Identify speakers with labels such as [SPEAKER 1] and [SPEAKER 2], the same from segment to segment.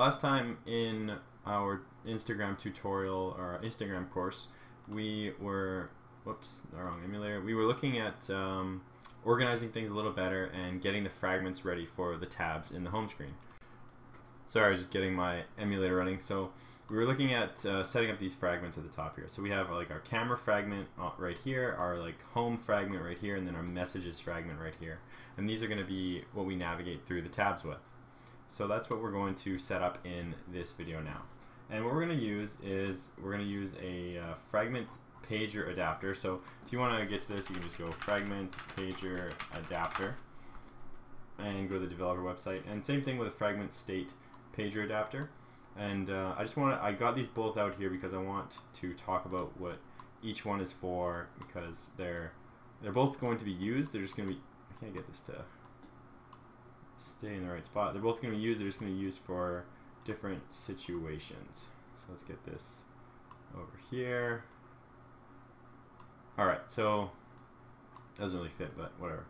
[SPEAKER 1] last time in our Instagram tutorial or Instagram course, we were, whoops, wrong emulator. We were looking at um, organizing things a little better and getting the fragments ready for the tabs in the home screen. Sorry, I was just getting my emulator running. So we were looking at uh, setting up these fragments at the top here. So we have like our camera fragment uh, right here, our like home fragment right here, and then our messages fragment right here. And these are going to be what we navigate through the tabs with. So that's what we're going to set up in this video now. And what we're going to use is we're going to use a uh, fragment pager adapter. So if you want to get to this, you can just go fragment pager adapter and go to the developer website. And same thing with a fragment state pager adapter. And uh, I just want to, I got these both out here because I want to talk about what each one is for because they're they're both going to be used. They're just going to be, I can't get this to stay in the right spot. They're both going to be used, they're just going to be used for different situations. So let's get this over here. Alright, so doesn't really fit, but whatever.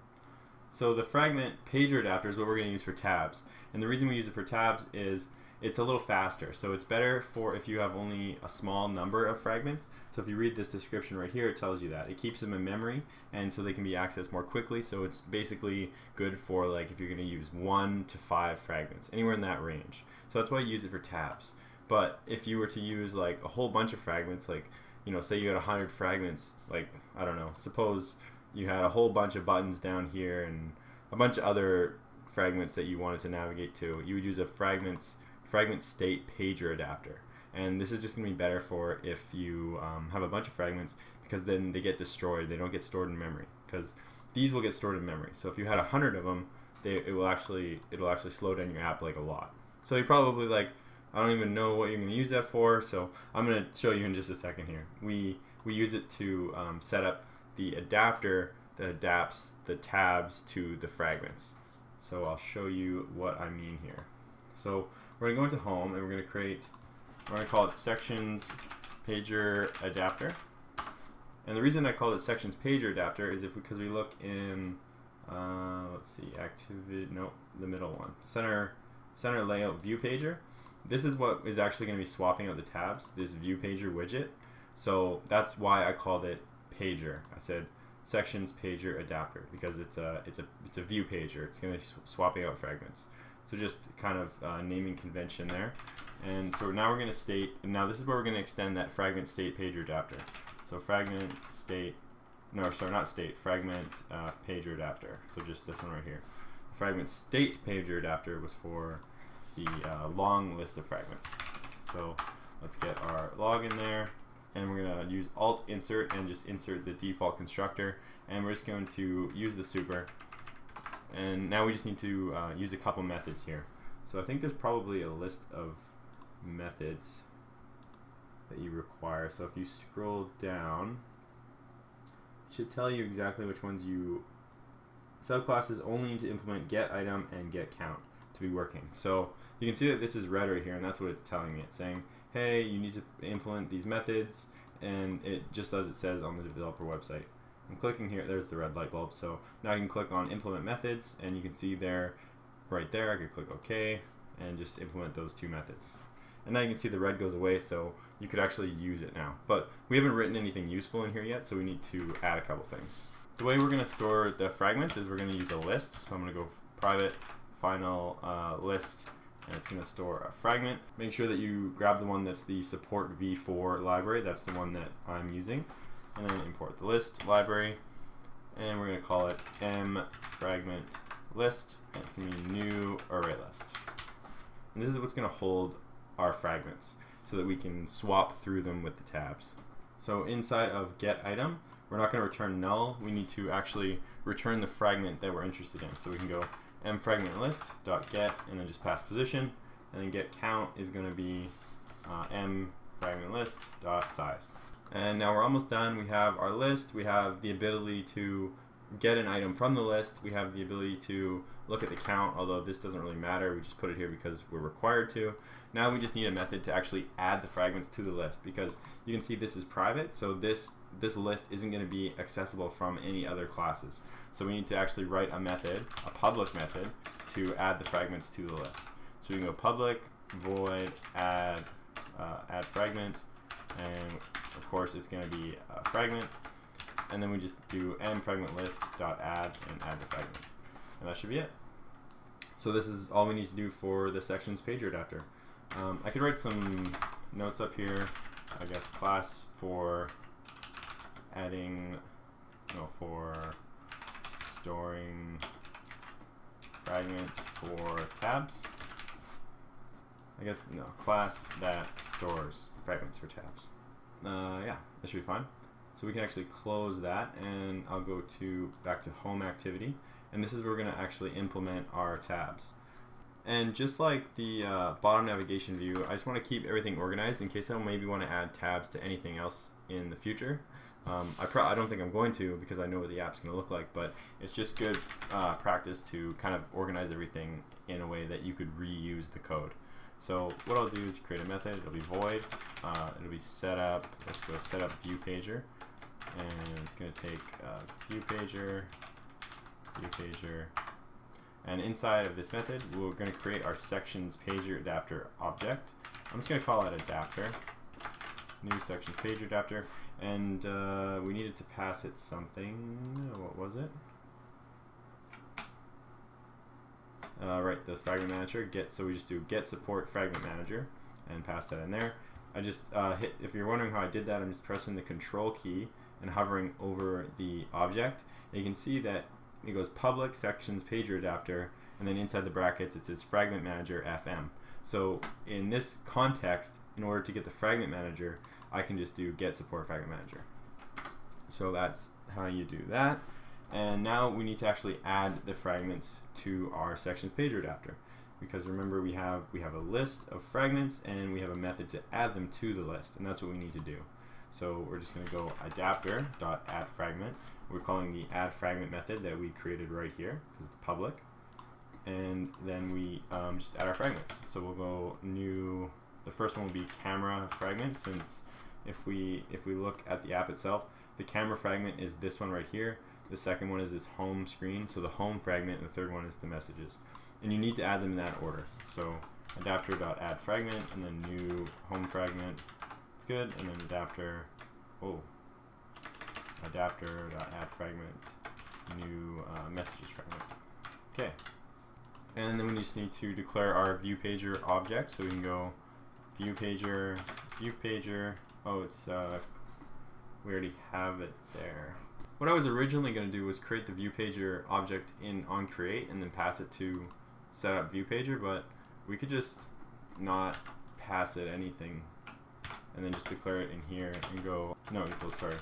[SPEAKER 1] So the fragment pager adapter is what we're going to use for tabs. And the reason we use it for tabs is it's a little faster. So it's better for if you have only a small number of fragments. So if you read this description right here, it tells you that. It keeps them in memory and so they can be accessed more quickly. So it's basically good for like if you're going to use one to five fragments, anywhere in that range. So that's why I use it for tabs. But if you were to use like a whole bunch of fragments, like, you know, say you had 100 fragments, like, I don't know, suppose you had a whole bunch of buttons down here and a bunch of other fragments that you wanted to navigate to, you would use a fragments fragment state pager adapter. And this is just going to be better for if you um, have a bunch of fragments because then they get destroyed. They don't get stored in memory because these will get stored in memory. So if you had a hundred of them, they, it will actually it'll actually slow down your app like a lot. So you're probably like, I don't even know what you're going to use that for. So I'm going to show you in just a second here. We we use it to um, set up the adapter that adapts the tabs to the fragments. So I'll show you what I mean here. So we're going to go into home and we're going to create, we're going to call it sections pager adapter. And the reason I call it sections pager adapter is if because we look in, uh, let's see, activity, no, the middle one, center, center layout view pager. This is what is actually going to be swapping out the tabs, this view pager widget. So that's why I called it pager. I said sections pager adapter because it's a it's a it's a view pager. It's going to be swapping out fragments. So just kind of uh, naming convention there. And so now we're going to state, now this is where we're going to extend that fragment state pager adapter. So fragment state, no, sorry, not state, fragment uh, pager adapter. So just this one right here. Fragment state pager adapter was for the uh, long list of fragments. So let's get our log in there and we're going to use alt insert and just insert the default constructor and we're just going to use the super and now we just need to uh, use a couple methods here. So I think there's probably a list of methods that you require. So if you scroll down, it should tell you exactly which ones you subclasses only need to implement get item and get count to be working. So you can see that this is red right here and that's what it's telling me. It's saying, hey, you need to implement these methods and it just as it says on the developer website. I'm clicking here, there's the red light bulb. So now I can click on implement methods and you can see there, right there, I could click OK and just implement those two methods. And now you can see the red goes away so you could actually use it now. But we haven't written anything useful in here yet so we need to add a couple things. The way we're going to store the fragments is we're going to use a list. So I'm to go private final uh, list and it's going to store a fragment. Make sure that you grab the one that's the support v4 library. That's the one that I'm using and then import the list library. And we're going to call it m fragment list. And it's going to be new array list. And this is what's going to hold our fragments so that we can swap through them with the tabs. So inside of get item we're not going to return null. We need to actually return the fragment that we're interested in. So we can go m fragment list dot get and then just pass position. And then get count is going to be uh, m fragment list dot size and now we're almost done. We have our list. We have the ability to get an item from the list. We have the ability to look at the count, although this doesn't really matter. We just put it here because we're required to. Now we just need a method to actually add the fragments to the list because you can see this is private, so this this list isn't going to be accessible from any other classes. So we need to actually write a method, a public method, to add the fragments to the list. So we can go public void add uh, add fragment, and of course it's going to be a fragment, and then we just do m fragment list dot add and add the fragment, and that should be it. So this is all we need to do for the sections pager adapter. Um, I could write some notes up here, I guess class for adding, no, for storing fragments for tabs. I guess, no, class that stores fragments for tabs. Uh, yeah, that should be fine. So we can actually close that and I'll go to back to home activity. And this is where we're going to actually implement our tabs. And just like the uh, bottom navigation view, I just want to keep everything organized in case I maybe want to add tabs to anything else in the future. Um, I, I don't think I'm going to because I know what the app's going to look like, but it's just good uh, practice to kind of organize everything in a way that you could reuse the code. So what I'll do is create a method. It'll be void. Uh, it'll be set up. Let's go set up view pager, and it's going to take uh, view pager, view pager, and inside of this method, we're going to create our sections pager adapter object. I'm just going to call it adapter. New sections pager adapter, and uh, we needed to pass it something. What was it? Uh, right, the fragment manager, get, so we just do get support fragment manager and pass that in there. I just uh, hit, if you're wondering how I did that, I'm just pressing the control key and hovering over the object. And you can see that it goes public sections pager adapter, and then inside the brackets it says fragment manager FM. So in this context, in order to get the fragment manager, I can just do get support fragment manager. So that's how you do that. And now we need to actually add the fragments to our sections pager adapter. Because remember we have we have a list of fragments and we have a method to add them to the list and that's what we need to do. So we're just going to go adapter dot add fragment. We're calling the add fragment method that we created right here because it's public. And then we um, just add our fragments. So we'll go new. The first one will be camera fragment since if we if we look at the app itself, the camera fragment is this one right here. The second one is this home screen. So the home fragment, and the third one is the messages. And you need to add them in that order. So adapter.add fragment, and then new home fragment. It's good. And then adapter, oh, adapter.add fragment, new uh, messages fragment. Okay. And then we just need to declare our view pager object. So we can go view pager, view pager. Oh, it's, uh, we already have it there. What I was originally going to do was create the viewpager object in onCreate and then pass it to setup viewpager, but we could just not pass it anything and then just declare it in here and go no equals sorry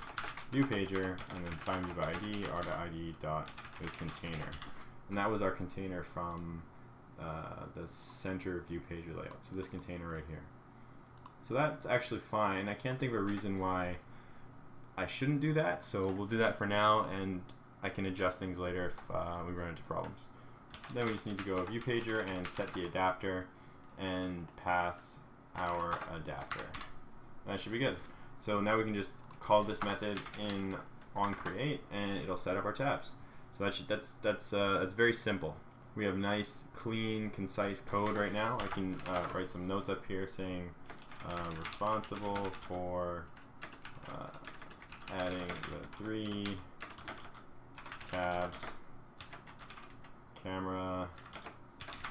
[SPEAKER 1] viewpager and then find view by id r.id dot is container. And that was our container from uh, the center view pager layout. So this container right here. So that's actually fine. I can't think of a reason why I shouldn't do that, so we'll do that for now, and I can adjust things later if uh, we run into problems. Then we just need to go view pager and set the adapter and pass our adapter. That should be good. So now we can just call this method in on create and it'll set up our tabs. So that should, that's that's uh, that's very simple. We have nice, clean, concise code right now. I can uh, write some notes up here saying uh, responsible for uh, adding the three tabs, camera,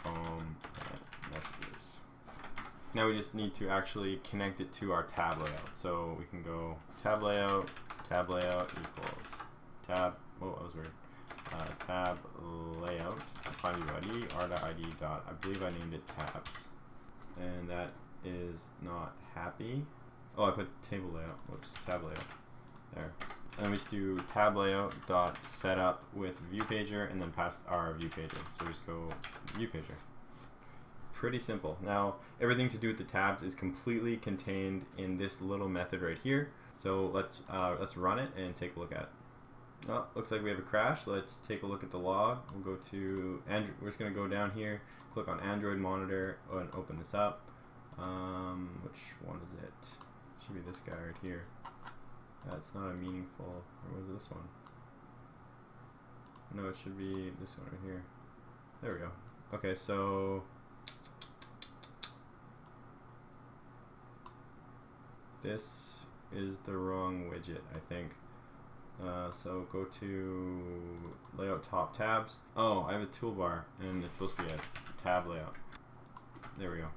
[SPEAKER 1] home, and messages. Now we just need to actually connect it to our tab layout. So we can go tab layout, tab layout equals tab, oh that was weird, uh, tab layout, find ID, r.id dot, I believe I named it tabs. And that is not happy. Oh, I put table layout, whoops, tab layout there. And then we just do tab layout dot setup with view pager and then pass our view pager. So we just go view pager. Pretty simple. Now everything to do with the tabs is completely contained in this little method right here. So let's uh, let's run it and take a look at it. Oh, looks like we have a crash. Let's take a look at the log. We'll go to Android. We're just gonna go down here, click on Android monitor, and open this up. Um, which one is it? Should be this guy right here. That's not a meaningful, or was this one? No, it should be this one right here. There we go. Okay, so this is the wrong widget, I think. Uh, so go to layout top tabs. Oh, I have a toolbar and it's supposed to be a tab layout. There we go.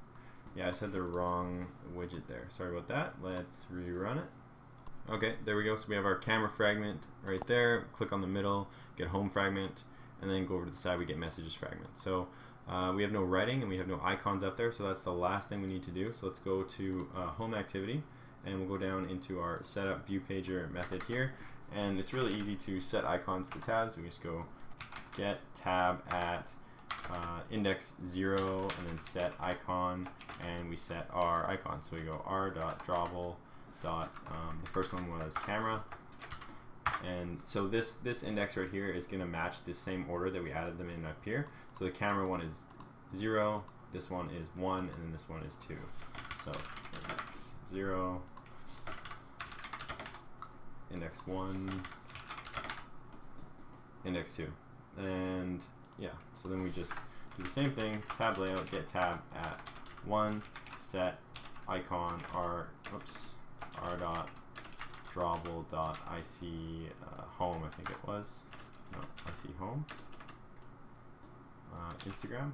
[SPEAKER 1] Yeah, I said the wrong widget there. Sorry about that. Let's rerun it. Okay, there we go. So we have our camera fragment right there. Click on the middle, get home fragment, and then go over to the side, we get messages fragment. So uh, we have no writing and we have no icons up there, so that's the last thing we need to do. So let's go to uh, home activity and we'll go down into our setup view pager method here. And it's really easy to set icons to tabs. We just go get tab at uh, index 0 and then set icon and we set our icon. So we go r.drawable dot, um, the first one was camera and so this this index right here is going to match the same order that we added them in up here. So the camera one is 0, this one is 1, and then this one is 2. So index 0, index 1, index 2. And yeah, so then we just do the same thing, tab layout, get tab at 1, set icon r, oops, r dot drawable dot ic uh, home, I think it was. No, ic home. Uh, Instagram.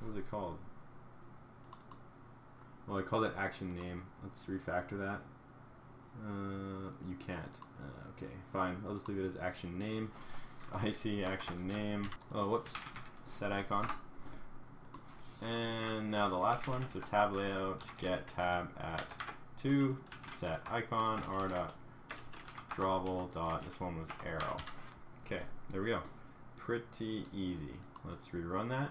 [SPEAKER 1] What was it called? Well, I called it action name. Let's refactor that. Uh, you can't. Uh, okay, fine. I'll just leave it as action name. IC action name. Oh, whoops. Set icon. And now the last one. So tab layout, get tab at 2, set icon, r dot drawable dot, this one was arrow. Okay, there we go. Pretty easy. Let's rerun that.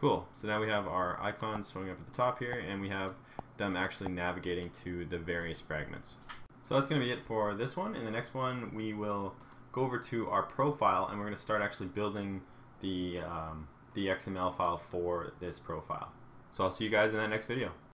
[SPEAKER 1] Cool. So now we have our icons showing up at the top here, and we have them actually navigating to the various fragments. So that's going to be it for this one. In the next one, we will go over to our profile, and we're going to start actually building the, um, the XML file for this profile. So I'll see you guys in that next video.